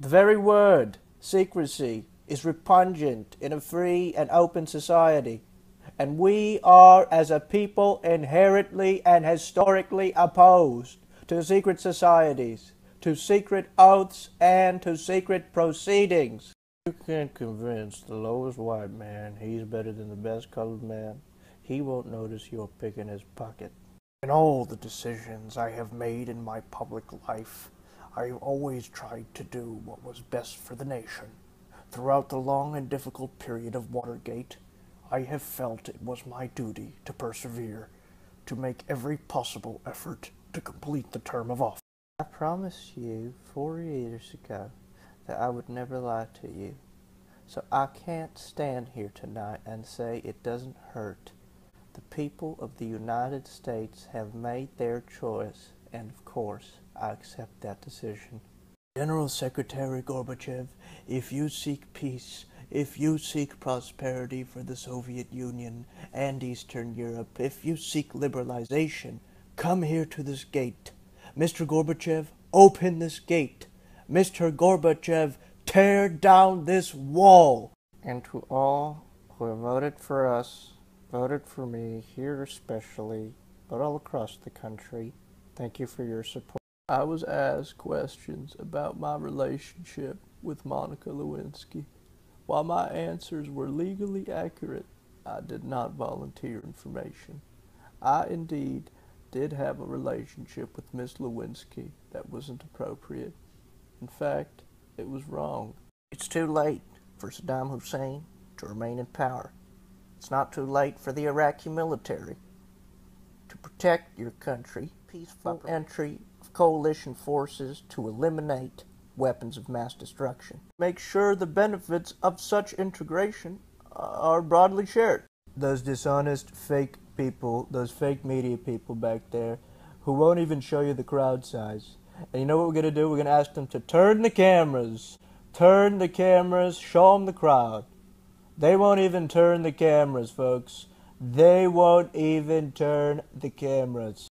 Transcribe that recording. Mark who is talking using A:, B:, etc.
A: The very word, secrecy, is repugnant in a free and open society. And we are, as a people, inherently and historically opposed to secret societies, to secret oaths, and to secret proceedings. You can't convince the lowest white man he's better than the best colored man. He won't notice you're picking his pocket. In all the decisions I have made in my public life, I have always tried to do what was best for the nation. Throughout the long and difficult period of Watergate, I have felt it was my duty to persevere, to make every possible effort to complete the term of office. I promised you four years ago that I would never lie to you. So I can't stand here tonight and say it doesn't hurt. The people of the United States have made their choice, and of course, I accept that decision. General Secretary Gorbachev, if you seek peace, if you seek prosperity for the Soviet Union and Eastern Europe, if you seek liberalization, come here to this gate. Mr. Gorbachev, open this gate. Mr. Gorbachev, tear down this wall. And to all who have voted for us, voted for me here especially, but all across the country, thank you for your support. I was asked questions about my relationship with Monica Lewinsky. While my answers were legally accurate, I did not volunteer information. I indeed did have a relationship with Miss Lewinsky that wasn't appropriate. In fact, it was wrong. It's too late for Saddam Hussein to remain in power. It's not too late for the Iraqi military to protect your country. Peaceful entry of coalition forces to eliminate weapons of mass destruction. Make sure the benefits of such integration are broadly shared. Those dishonest fake people, those fake media people back there, who won't even show you the crowd size. And you know what we're going to do? We're going to ask them to turn the cameras. Turn the cameras, show them the crowd. They won't even turn the cameras, folks. They won't even turn the cameras.